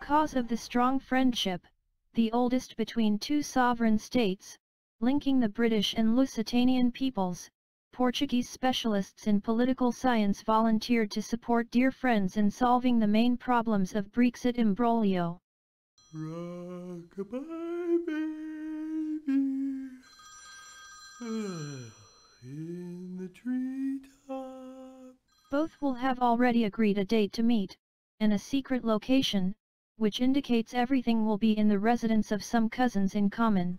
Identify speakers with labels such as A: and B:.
A: Because of the strong friendship, the oldest between two sovereign states, linking the British and Lusitanian peoples, Portuguese specialists in political science volunteered to support dear friends in solving the main problems of Brexit imbroglio.
B: Rockabye baby ah, in the treetop.
A: Both will have already agreed a date to meet, and a secret location, which indicates everything will be in the residence of some cousins in common.